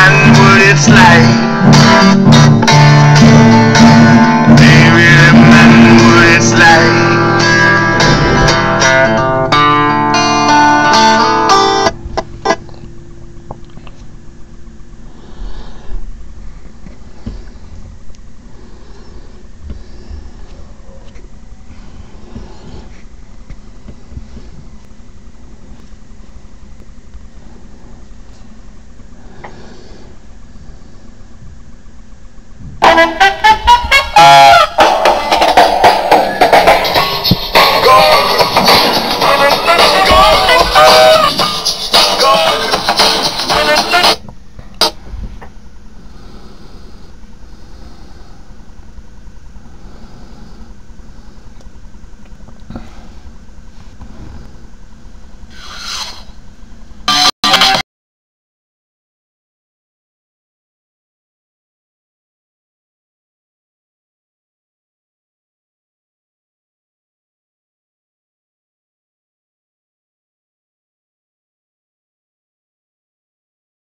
find what it's like.